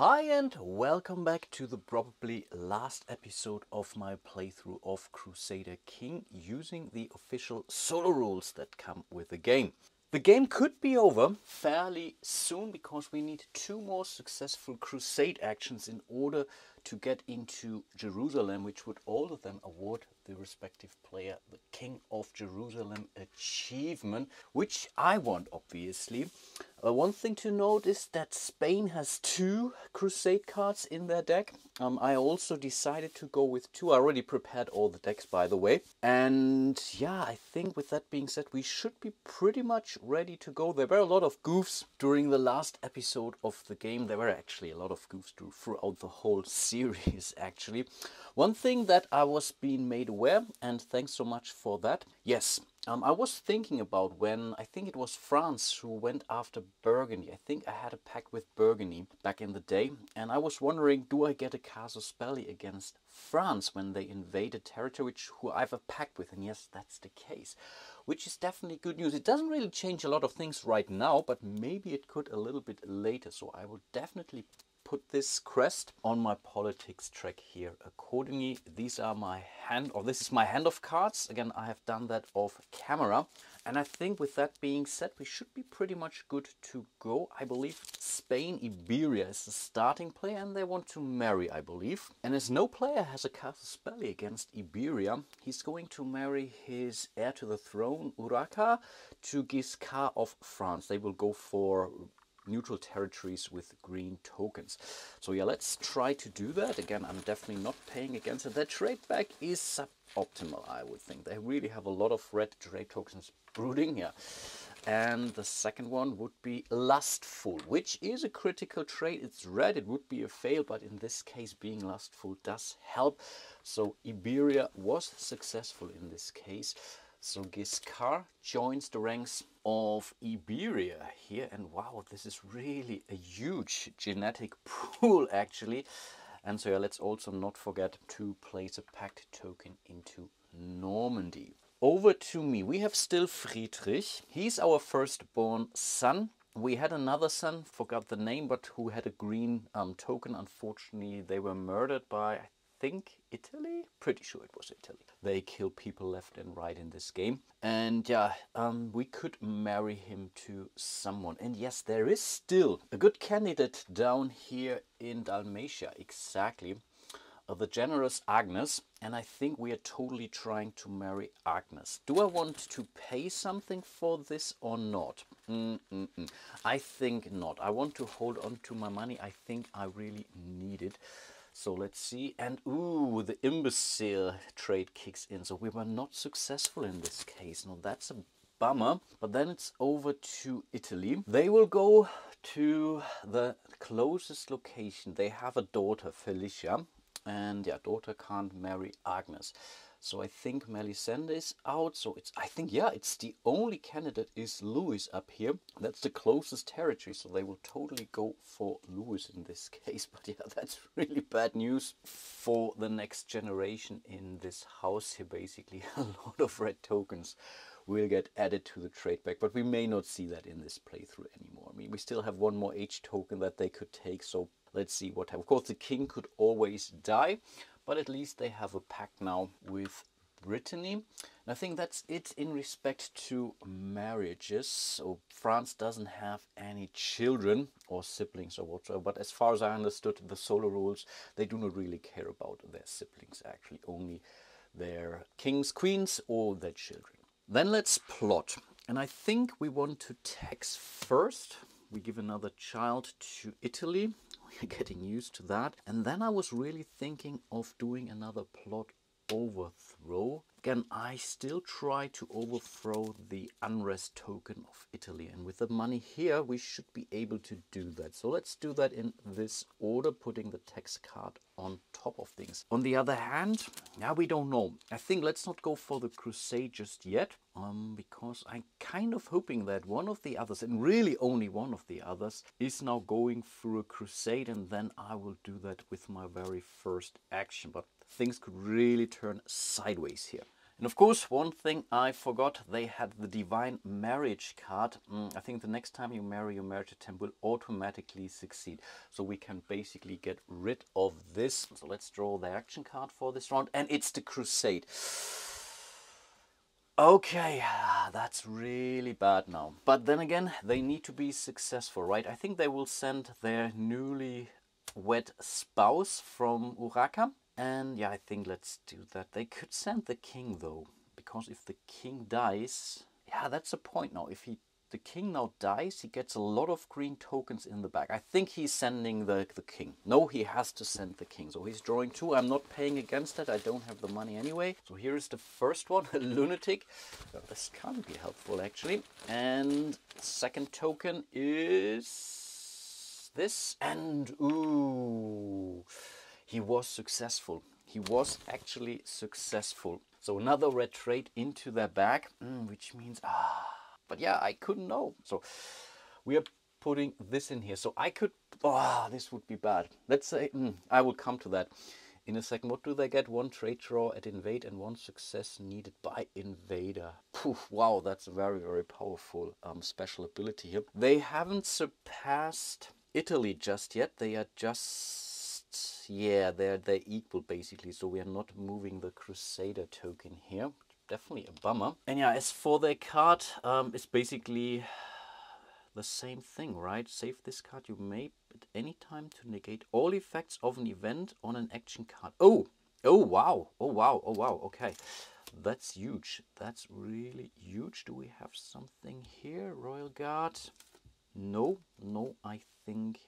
Hi and welcome back to the probably last episode of my playthrough of Crusader King using the official solo rules that come with the game. The game could be over fairly soon because we need two more successful crusade actions in order to get into Jerusalem, which would all of them award the respective player the King of Jerusalem achievement, which I want, obviously. Uh, one thing to note is that Spain has two Crusade cards in their deck. Um, I also decided to go with two. I already prepared all the decks, by the way. And yeah, I think with that being said, we should be pretty much ready to go. There were a lot of goofs during the last episode of the game. There were actually a lot of goofs throughout the whole series, actually. One thing that I was being made aware, and thanks so much for that. Yes, um, I was thinking about when I think it was France who went after Burgundy. I think I had a pact with Burgundy back in the day, and I was wondering, do I get a casus belli against France when they invaded territory which, who I have a pact with? And yes, that's the case, which is definitely good news. It doesn't really change a lot of things right now, but maybe it could a little bit later. So I will definitely put this crest on my politics track here accordingly. These are my hand, or this is my hand of cards. Again, I have done that off camera. And I think with that being said, we should be pretty much good to go. I believe Spain, Iberia is the starting player and they want to marry, I believe. And as no player has a casus belli against Iberia, he's going to marry his heir to the throne, Urraca, to Guiscard of France. They will go for neutral territories with green tokens. So yeah, let's try to do that. Again, I'm definitely not paying against it. That trade back is suboptimal, I would think. They really have a lot of red trade tokens brooding here. And the second one would be Lustful, which is a critical trait. It's red, it would be a fail, but in this case, being Lustful does help. So Iberia was successful in this case. So Guiscard joins the ranks of Iberia here and wow this is really a huge genetic pool actually and so yeah, let's also not forget to place a pact token into Normandy. Over to me. We have still Friedrich. He's our firstborn son. We had another son, forgot the name, but who had a green um, token. Unfortunately, they were murdered by, I think Italy. Pretty sure it was Italy. They kill people left and right in this game. And yeah, um, we could marry him to someone. And yes, there is still a good candidate down here in Dalmatia. Exactly. Uh, the generous Agnes. And I think we are totally trying to marry Agnes. Do I want to pay something for this or not? Mm -mm -mm. I think not. I want to hold on to my money. I think I really need it. So let's see. And ooh, the imbecile trade kicks in. So we were not successful in this case. Now that's a bummer. But then it's over to Italy. They will go to the closest location. They have a daughter, Felicia. And yeah, daughter can't marry Agnes. So I think Melisende is out. So it's I think yeah, it's the only candidate is Louis up here. That's the closest territory. So they will totally go for Louis in this case. But yeah, that's really bad news for the next generation in this house here. Basically, a lot of red tokens will get added to the trade back. But we may not see that in this playthrough anymore. I mean, we still have one more H token that they could take. So let's see what happens. Of course, the king could always die but at least they have a pact now with Brittany. And I think that's it in respect to marriages. So France doesn't have any children or siblings or whatsoever. But as far as I understood the solo rules, they do not really care about their siblings, actually, only their kings, queens, or their children. Then let's plot. And I think we want to tax first. We give another child to Italy getting used to that. And then I was really thinking of doing another plot overthrow. Again, I still try to overthrow the unrest token of Italy. And with the money here, we should be able to do that. So let's do that in this order, putting the tax card on top of things. On the other hand, now we don't know. I think let's not go for the crusade just yet, um, because I'm kind of hoping that one of the others, and really only one of the others, is now going through a crusade, and then I will do that with my very first action. But things could really turn sideways here. And of course, one thing I forgot, they had the Divine Marriage card. Mm, I think the next time you marry, your marriage attempt will automatically succeed. So we can basically get rid of this. So let's draw the action card for this round. And it's the Crusade. Okay, that's really bad now. But then again, they need to be successful, right? I think they will send their newly wed spouse from Urraca. And yeah, I think let's do that. They could send the king though, because if the king dies, yeah, that's a point now. If he the king now dies, he gets a lot of green tokens in the back. I think he's sending the, the king. No, he has to send the king. So he's drawing two. I'm not paying against that. I don't have the money anyway. So here is the first one, a lunatic. This can be helpful actually. And second token is this. And ooh, he was successful. He was actually successful. So another red trade into their bag, mm, which means ah but yeah, I couldn't know. So we are putting this in here. So I could, oh, this would be bad. Let's say, mm, I will come to that in a second. What do they get? One trade draw at invade and one success needed by invader. Poof, wow, that's a very, very powerful um, special ability here. They haven't surpassed Italy just yet. They are just, yeah, they're, they're equal basically. So we are not moving the Crusader token here definitely a bummer. And yeah, as for the card, um, it's basically the same thing, right? Save this card. You may at any time to negate all effects of an event on an action card. Oh, oh wow, oh wow, oh wow. Okay, that's huge. That's really huge. Do we have something here? Royal Guard? No, no, I think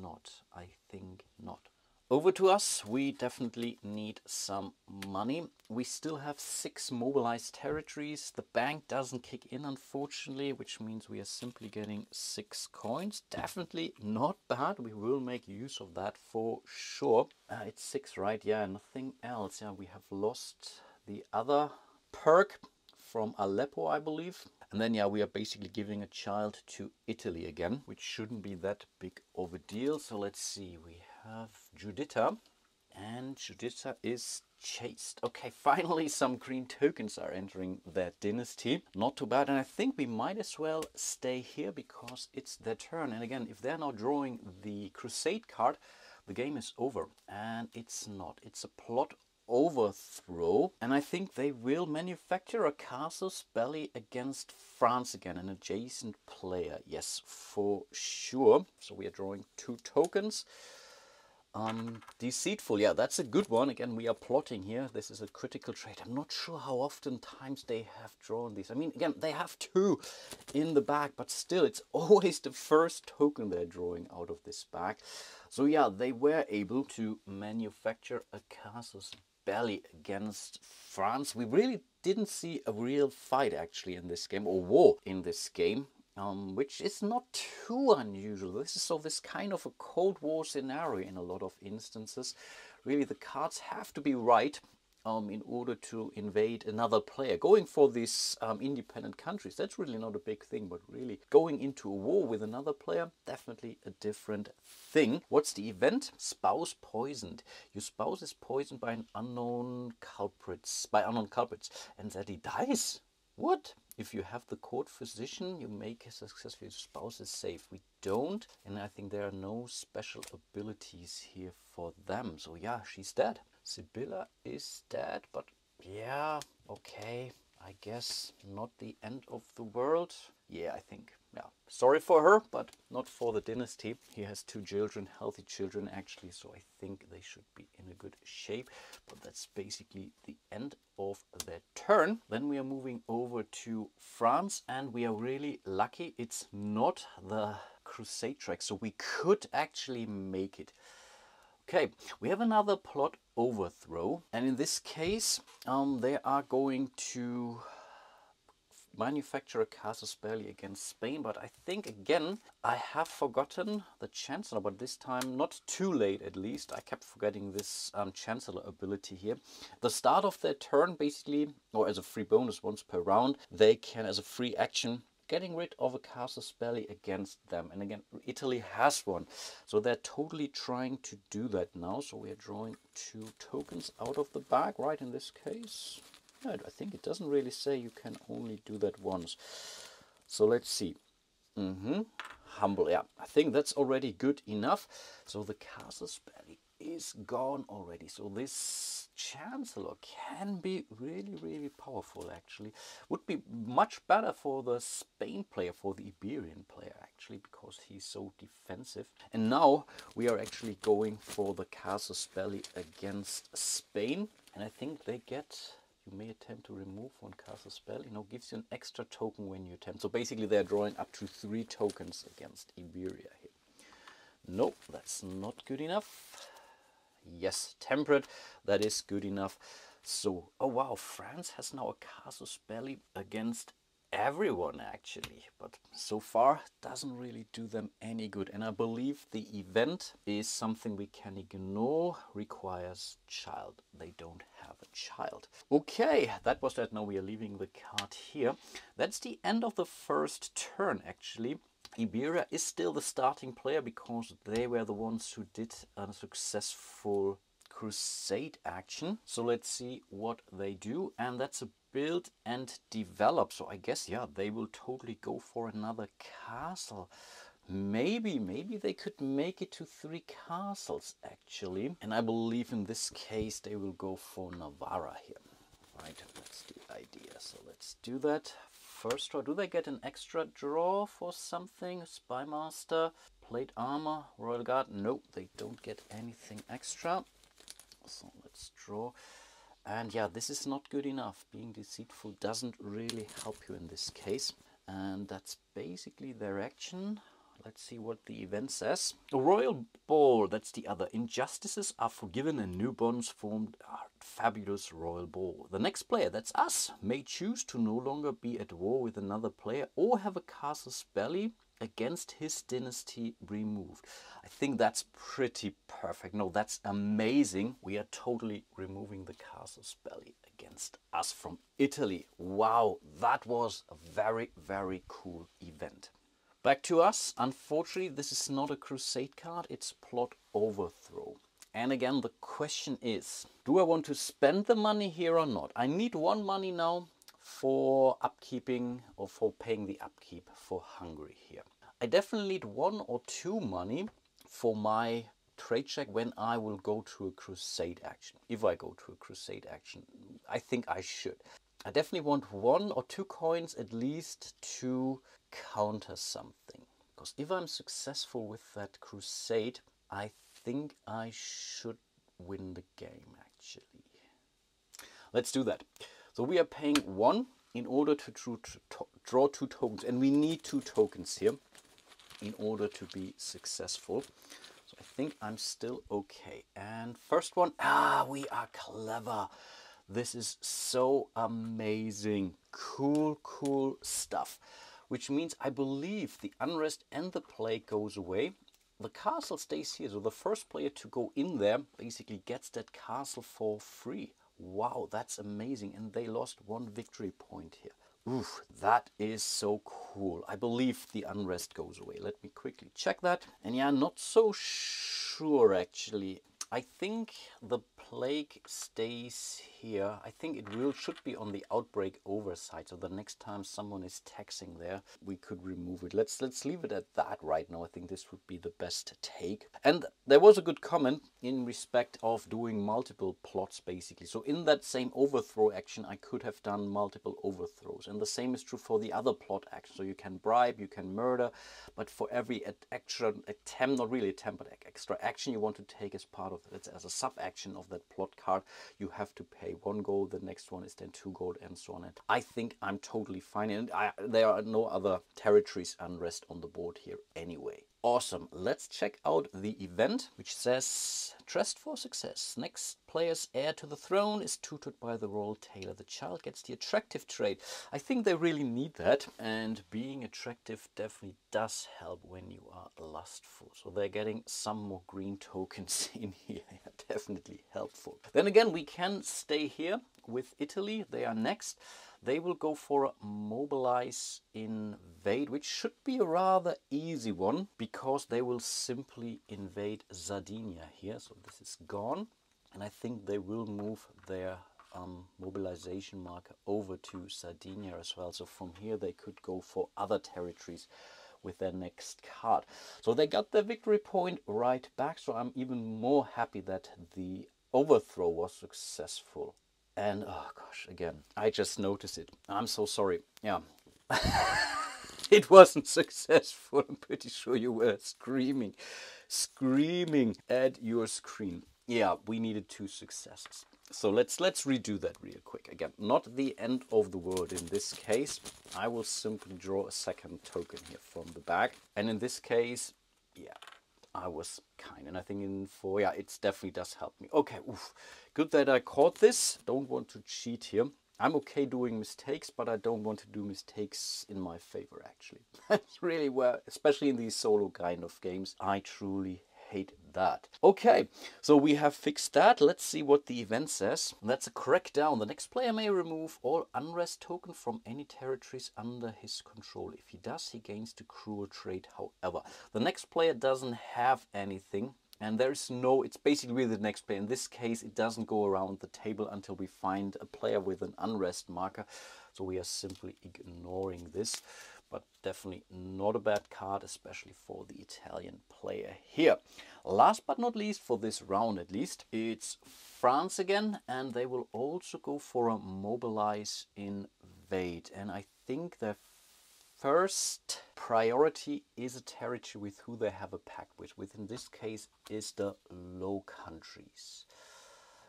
not. I think not. Over to us, we definitely need some money. We still have six mobilized territories. The bank doesn't kick in, unfortunately, which means we are simply getting six coins. Definitely not bad. We will make use of that for sure. Uh, it's six, right? Yeah, nothing else. Yeah, we have lost the other perk from Aleppo, I believe. And then, yeah, we are basically giving a child to Italy again, which shouldn't be that big of a deal. So let's see, we have Juditha and Juditha is chaste. Okay, finally some green tokens are entering their dynasty. Not too bad, and I think we might as well stay here because it's their turn. And again, if they're now drawing the Crusade card, the game is over. And it's not. It's a plot overthrow. And I think they will manufacture a casus belli against France again, an adjacent player. Yes, for sure. So we are drawing two tokens. Um, deceitful, yeah, that's a good one. Again, we are plotting here. This is a critical trait. I'm not sure how often times they have drawn these. I mean, again, they have two in the back, but still, it's always the first token they're drawing out of this bag. So yeah, they were able to manufacture a casus belli against France. We really didn't see a real fight actually in this game, or war in this game um, which is not too unusual. This is so this kind of a Cold War scenario in a lot of instances. Really, the cards have to be right um, in order to invade another player. Going for these um, independent countries, that's really not a big thing, but really going into a war with another player, definitely a different thing. What's the event? Spouse poisoned. Your spouse is poisoned by an unknown culprits, by unknown culprits, and that he dies. What? if you have the court physician, you make a successful spouse is safe. We don't, and I think there are no special abilities here for them. So yeah, she's dead. Sibylla is dead, but yeah, okay. I guess not the end of the world. Yeah, I think yeah, sorry for her, but not for the dynasty. He has two children, healthy children actually, so I think they should be in a good shape. But that's basically the end of their turn. Then we are moving over to France, and we are really lucky. It's not the Crusade track, so we could actually make it. Okay, we have another plot overthrow, and in this case, um, they are going to manufacture a casus belli against Spain, but I think again I have forgotten the Chancellor, but this time not too late at least. I kept forgetting this um, Chancellor ability here. The start of their turn basically, or as a free bonus once per round, they can as a free action getting rid of a casus belli against them. And again, Italy has one. So they're totally trying to do that now. So we are drawing two tokens out of the bag, right, in this case. Yeah, I think it doesn't really say you can only do that once. So let's see. Mm -hmm. Humble, yeah. I think that's already good enough. So the casus belli is gone already. So this Chancellor can be really, really powerful actually. Would be much better for the Spain player, for the Iberian player actually, because he's so defensive. And now we are actually going for the Casus Belli against Spain. And I think they get you may attempt to remove one casus belli. You know, gives you an extra token when you attempt. So basically they're drawing up to three tokens against Iberia here. Nope, that's not good enough. Yes, temperate, that is good enough. So, oh wow, France has now a casus belli against everyone actually, but so far doesn't really do them any good. And I believe the event is something we can ignore, requires child. They don't have a child. Okay, that was that. Now we are leaving the card here. That's the end of the first turn actually. Iberia is still the starting player because they were the ones who did a successful crusade action. So let's see what they do. And that's a build and develop. So I guess, yeah, they will totally go for another castle. Maybe, maybe they could make it to three castles actually. And I believe in this case they will go for Navarra here. Right, that's the idea. So let's do that first draw. Do they get an extra draw for something? Spymaster, plate armor, royal guard? Nope, they don't get anything extra. So let's draw. And yeah, this is not good enough. Being deceitful doesn't really help you in this case. And that's basically their action. Let's see what the event says. A royal ball, that's the other. Injustices are forgiven and new bonds formed are fabulous royal ball. The next player, that's us, may choose to no longer be at war with another player or have a casus belli against his dynasty removed. I think that's pretty perfect. No, that's amazing. We are totally removing the casus belli against us from Italy. Wow, that was a very, very cool event. Back to us. Unfortunately, this is not a crusade card, it's plot overthrow. And again, the question is, do I want to spend the money here or not? I need one money now for upkeeping or for paying the upkeep for Hungary here. I definitely need one or two money for my trade check when I will go to a crusade action. If I go to a crusade action, I think I should. I definitely want one or two coins at least to counter something. Because if I'm successful with that crusade, I think I should win the game actually. Let's do that. So we are paying one in order to, draw two tokens and we need two tokens here in order to be successful. So I think I'm still okay. And first one, ah, we are clever. This is so amazing. Cool, cool stuff. Which means I believe the unrest and the plague goes away the castle stays here, so the first player to go in there basically gets that castle for free. Wow, that's amazing. And they lost one victory point here. Oof, that is so cool. I believe the unrest goes away. Let me quickly check that. And yeah, not so sure actually. I think the plague stays here. I think it will should be on the outbreak oversight. So the next time someone is taxing there, we could remove it. Let's let's leave it at that right now. I think this would be the best take. And there was a good comment in respect of doing multiple plots basically. So in that same overthrow action, I could have done multiple overthrows. And the same is true for the other plot action. So you can bribe, you can murder, but for every extra attempt, not really attempt, but extra action you want to take as part of it, as a sub action of that plot card, you have to pay one gold, the next one is then two gold and so on. And I think I'm totally fine. And I, there are no other territories unrest on the board here anyway. Awesome. Let's check out the event, which says Dressed for Success. Next player's heir to the throne is tutored by the royal tailor. The child gets the attractive trait. I think they really need that. And being attractive definitely does help when you are lustful. So they're getting some more green tokens in here. definitely helpful. Then again, we can stay here with Italy. They are next they will go for a mobilize invade, which should be a rather easy one because they will simply invade Sardinia here. So this is gone. And I think they will move their um, mobilization marker over to Sardinia as well. So from here they could go for other territories with their next card. So they got their victory point right back. So I'm even more happy that the overthrow was successful. And oh gosh, again, I just noticed it. I'm so sorry. Yeah. it wasn't successful. I'm pretty sure you were screaming, screaming at your screen. Yeah, we needed two successes. So let's let's redo that real quick. Again, not the end of the world in this case. I will simply draw a second token here from the back. And in this case, yeah, I was kind. And I think in four, yeah, it definitely does help me. Okay, oof. Good that I caught this. Don't want to cheat here. I'm okay doing mistakes, but I don't want to do mistakes in my favor, actually. That's really where, especially in these solo kind of games, I truly hate that. Okay, so we have fixed that. Let's see what the event says. That's a crackdown. The next player may remove all unrest token from any territories under his control. If he does, he gains the cruel trait. However, the next player doesn't have anything and there's no it's basically the next player in this case it doesn't go around the table until we find a player with an unrest marker so we are simply ignoring this but definitely not a bad card, especially for the Italian player here. Last but not least, for this round at least, it's France again, and they will also go for a mobilize invade. And I think their first priority is a territory with who they have a pact with, which in this case is the Low Countries.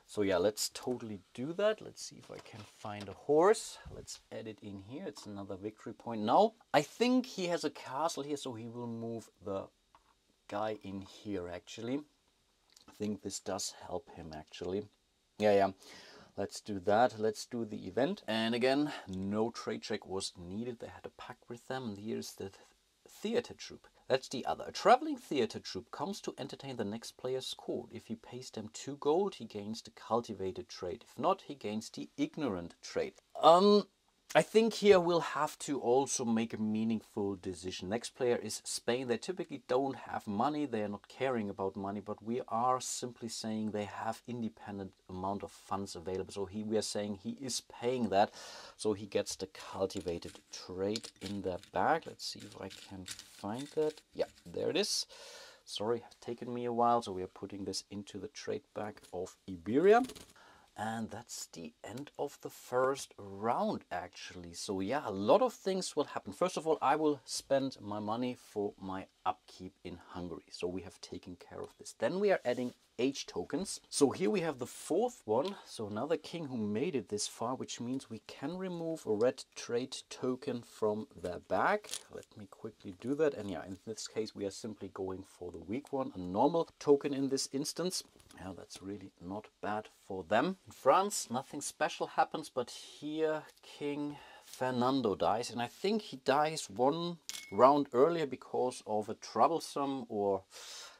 So yeah, let's totally do that. Let's see if I can find a horse. Let's add it in here. It's another victory point. Now, I think he has a castle here, so he will move the guy in here actually. I think this does help him actually. Yeah, yeah. Let's do that. Let's do the event. And again, no trade check was needed. They had a pact with them. And here's the theater troupe. That's the other. A traveling theater troupe comes to entertain the next player's court. If he pays them two gold, he gains the cultivated trait. If not, he gains the ignorant trait. Um, I think here we'll have to also make a meaningful decision. Next player is Spain. They typically don't have money. They are not caring about money, but we are simply saying they have independent amount of funds available. So he, we are saying he is paying that. So he gets the cultivated trade in their bag. Let's see if I can find that. Yeah, there it is. Sorry, taken me a while. So we are putting this into the trade bag of Iberia. And that's the end of the first round actually. So yeah, a lot of things will happen. First of all, I will spend my money for my upkeep in Hungary. So we have taken care of this. Then we are adding H tokens. So here we have the fourth one. So another king who made it this far, which means we can remove a red trade token from their bag. Let me quickly do that. And yeah, in this case, we are simply going for the weak one, a normal token in this instance. Yeah, that's really not bad for them. In France, nothing special happens, but here King Fernando dies, and I think he dies one round earlier because of a troublesome or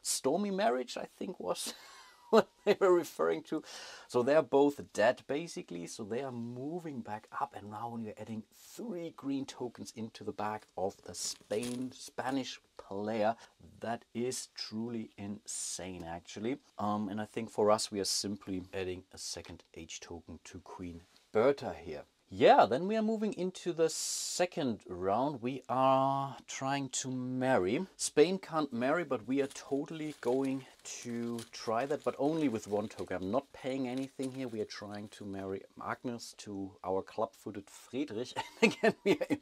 stormy marriage, I think was what they were referring to. So they're both dead basically, so they are moving back up and now we're adding three green tokens into the back of the Spain Spanish player. That is truly insane actually. Um, and I think for us we are simply adding a second H token to Queen Bertha here. Yeah, then we are moving into the second round. We are trying to marry. Spain can't marry, but we are totally going to try that, but only with one token. I'm not paying anything here. We are trying to marry Agnes to our club-footed Friedrich. And again, we are.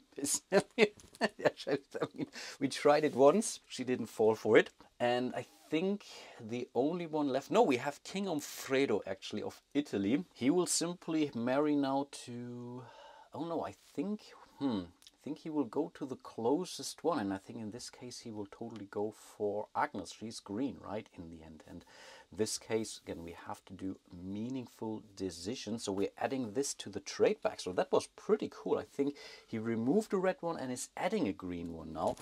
I mean, we tried it once. She didn't fall for it. And I think the only one left, no, we have King Umfredo actually of Italy. He will simply marry now to, oh no, I think, hmm, I think he will go to the closest one. And I think in this case, he will totally go for Agnes. She's green, right, in the end. And this case, again, we have to do meaningful decisions. So we're adding this to the trade bag. So that was pretty cool. I think he removed the red one and is adding a green one now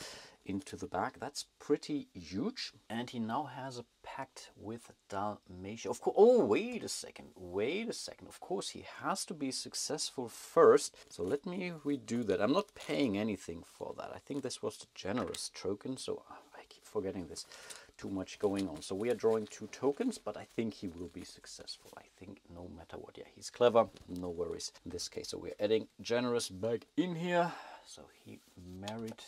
into the back. That's pretty huge. And he now has a pact with Dalmatia. Of course, oh, wait a second, wait a second. Of course, he has to be successful first. So let me redo that. I'm not paying anything for that. I think this was the generous token, so I keep forgetting this. too much going on. So we are drawing two tokens, but I think he will be successful. I think no matter what. Yeah, he's clever. No worries in this case. So we're adding generous back in here. So he married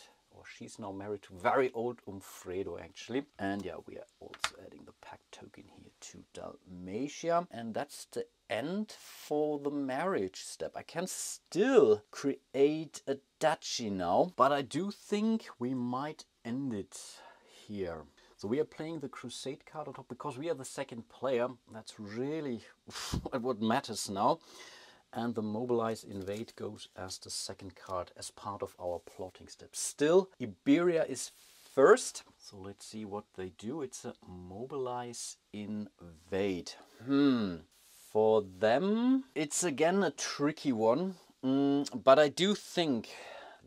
she's now married to very old Umfredo actually. And yeah, we are also adding the pack token here to Dalmatia. And that's the end for the marriage step. I can still create a duchy now, but I do think we might end it here. So we are playing the Crusade card on top because we are the second player. That's really what matters now. And the Mobilize Invade goes as the second card as part of our plotting step. Still, Iberia is first. So let's see what they do. It's a Mobilize Invade. Hmm. For them, it's again a tricky one. Mm, but I do think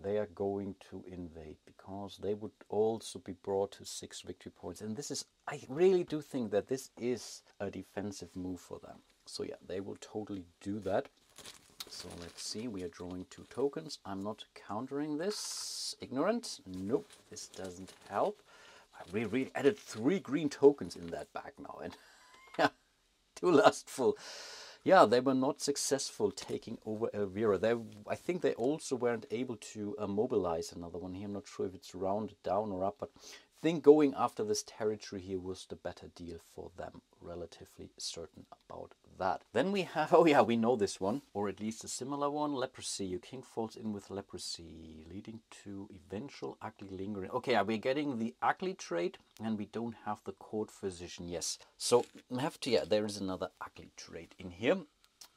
they are going to invade because they would also be brought to six victory points. And this is, I really do think that this is a defensive move for them. So yeah, they will totally do that. So let's see, we are drawing two tokens. I'm not countering this. Ignorant? Nope, this doesn't help. I really, really added three green tokens in that bag now. And yeah, too lustful yeah, they were not successful taking over Elvira. They, I think they also weren't able to uh, mobilize another one here. I'm not sure if it's rounded down or up, but think going after this territory here was the better deal for them. Relatively certain about that. Then we have, oh yeah, we know this one, or at least a similar one, leprosy. Your king falls in with leprosy, leading to eventual ugly lingering. Okay, we're we getting the ugly trait, and we don't have the court physician. Yes, so we have to, yeah, there is another ugly trait in here.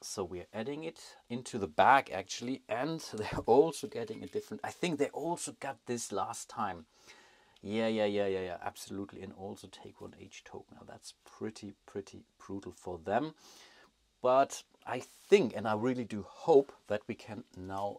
So we're adding it into the bag actually, and they're also getting a different, I think they also got this last time. Yeah, yeah, yeah, yeah, yeah, absolutely. And also take one H token. Now that's pretty, pretty brutal for them. But I think, and I really do hope, that we can now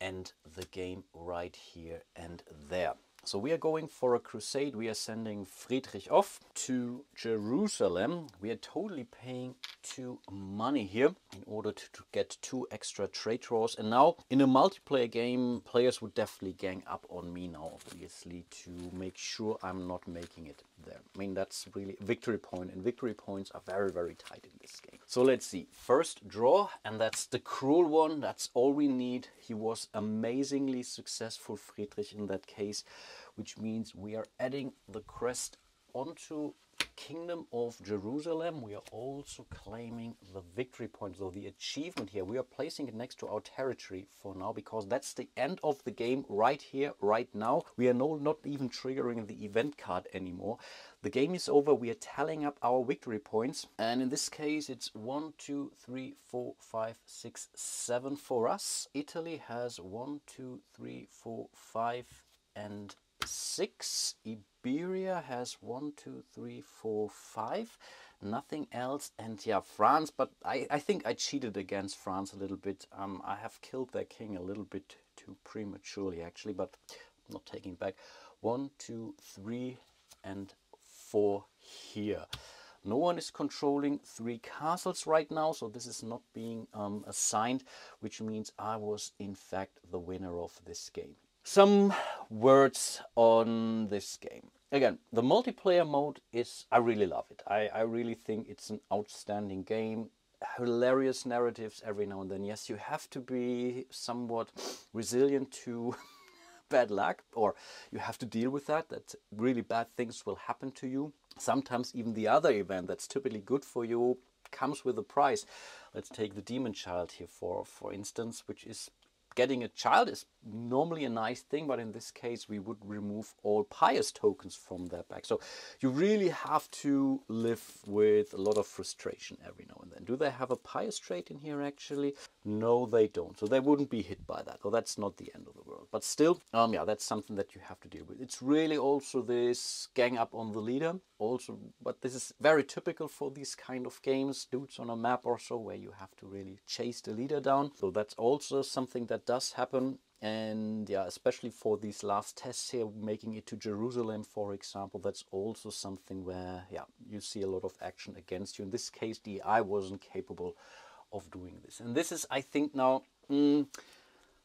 end the game right here and there. So we are going for a crusade. We are sending Friedrich off to Jerusalem. We are totally paying two money here in order to, to, get two extra trade draws. And now in a multiplayer game, players would definitely gang up on me now, obviously, to make sure I'm not making it there. I mean, that's really victory point, and victory points are very, very tight in this game. So let's see. First draw, and that's the cruel one. That's all we need. He was amazingly successful, Friedrich, in that case, which means we are adding the crest onto Kingdom of Jerusalem. We are also claiming the victory point, so the achievement here. We are placing it next to our territory for now because that's the end of the game right here, right now. We are no, not even triggering the event card anymore. The game is over. We are tallying up our victory points. And in this case, it's one, two, three, four, five, six, seven for us. Italy has one, two, three, four, five, and six. Iberia has one, two, three, four, five. Nothing else. And yeah, France, but I, I think I cheated against France a little bit. Um, I have killed their king a little bit too prematurely, actually, but I'm not taking back. One, two, three, and four here. No one is controlling three castles right now, so this is not being um, assigned, which means I was in fact the winner of this game. Some words on this game. Again, the multiplayer mode is, I really love it. I, I really think it's an outstanding game. Hilarious narratives every now and then. Yes, you have to be somewhat resilient to bad luck or you have to deal with that, that really bad things will happen to you. Sometimes even the other event that's typically good for you comes with a price. Let's take the Demon Child here for, for instance, which is getting a child is normally a nice thing, but in this case, we would remove all pious tokens from their back. So you really have to live with a lot of frustration every now and. Do they have a pious trait in here actually? No, they don't. So they wouldn't be hit by that. So that's not the end of the world. But still, um, yeah, that's something that you have to deal with. It's really also this gang up on the leader. Also, but this is very typical for these kind of games, dudes on a map or so, where you have to really chase the leader down. So that's also something that does happen and yeah especially for these last tests here making it to jerusalem for example that's also something where yeah you see a lot of action against you. In this case the i wasn't capable of doing this. And this is i think now mm,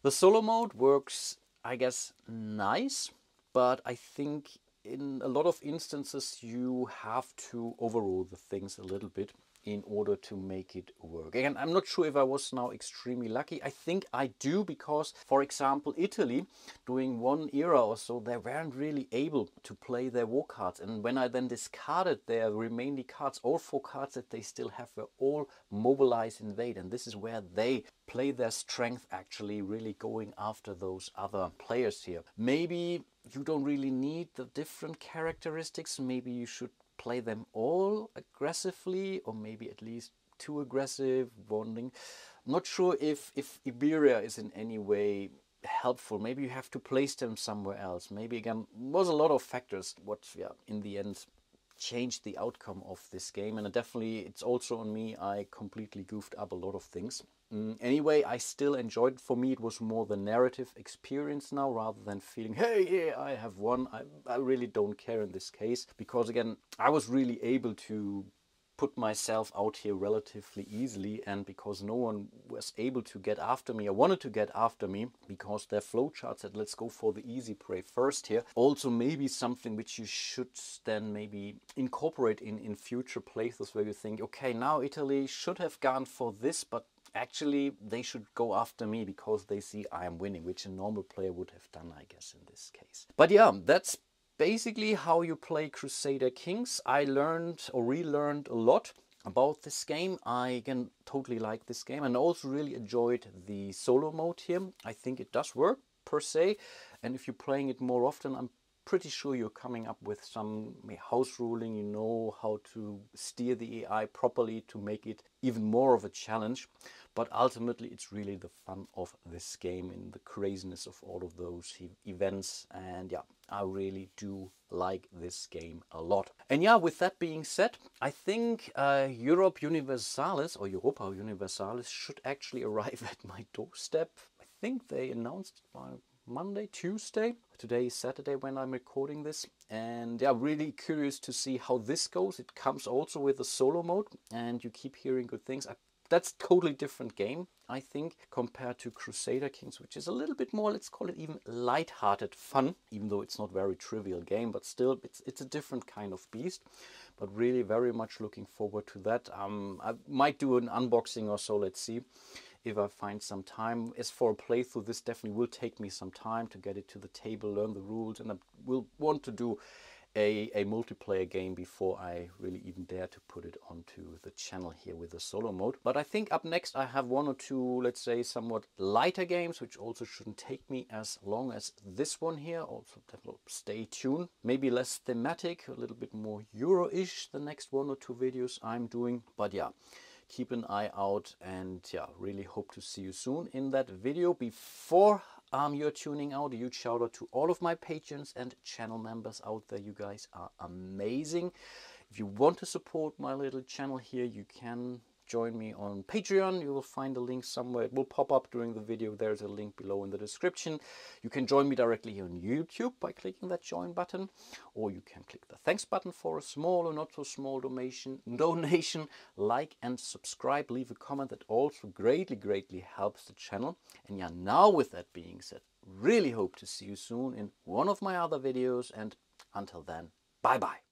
the solo mode works i guess nice but i think in a lot of instances you have to overrule the things a little bit in order to make it work. Again, I'm not sure if I was now extremely lucky. I think I do because, for example, Italy, during one era or so, they weren't really able to play their war cards. And when I then discarded their remaining cards, all four cards that they still have were all mobilize invade. And this is where they play their strength actually really going after those other players here. Maybe you don't really need the different characteristics. Maybe you should play them all aggressively or maybe at least too aggressive, bonding. Not sure if, if Iberia is in any way helpful. Maybe you have to place them somewhere else. Maybe again, was a lot of factors what yeah, in the end changed the outcome of this game and definitely it's also on me I completely goofed up a lot of things Mm, anyway I still enjoyed it. For me it was more the narrative experience now rather than feeling hey yeah I have won. I, I really don't care in this case. Because again I was really able to put myself out here relatively easily and because no one was able to get after me I wanted to get after me because their flowchart said let's go for the easy prey first here. Also maybe something which you should then maybe incorporate in in future playthroughs where you think okay now Italy should have gone for this but actually they should go after me because they see I am winning which a normal player would have done I guess in this case but yeah that's basically how you play Crusader Kings. I learned or relearned a lot about this game. I again totally like this game and also really enjoyed the solo mode here. I think it does work per se and if you're playing it more often I'm pretty sure you're coming up with some house ruling, you know how to steer the AI properly to make it even more of a challenge. But ultimately, it's really the fun of this game and the craziness of all of those events. And yeah, I really do like this game a lot. And yeah, with that being said, I think uh, Europe Universalis or Europa Universalis should actually arrive at my doorstep. I think they announced it by Monday, Tuesday. Today is Saturday when I'm recording this. And yeah, really curious to see how this goes. It comes also with a solo mode and you keep hearing good things. I that's totally different game, I think, compared to Crusader Kings, which is a little bit more, let's call it even light-hearted fun, even though it's not very trivial game, but still it's, it's a different kind of beast. But really very much looking forward to that. Um, I might do an unboxing or so, let's see if I find some time. As for a playthrough, this definitely will take me some time to get it to the table, learn the rules, and I will want to do a, a multiplayer game before I really even dare to put it onto the channel here with the solo mode. But I think up next I have one or two, let's say, somewhat lighter games, which also shouldn't take me as long as this one here. Also, stay tuned. Maybe less thematic, a little bit more Euro-ish, the next one or two videos I'm doing. But yeah, keep an eye out and yeah, really hope to see you soon in that video. Before um, you're tuning out. A huge shout out to all of my patrons and channel members out there. You guys are amazing. If you want to support my little channel here, you can join me on Patreon. You will find a link somewhere. It will pop up during the video. There's a link below in the description. You can join me directly on YouTube by clicking that join button, or you can click the thanks button for a small or not so small donation. Donation, like and subscribe. Leave a comment. That also greatly, greatly helps the channel. And yeah, now with that being said, really hope to see you soon in one of my other videos. And until then, bye bye.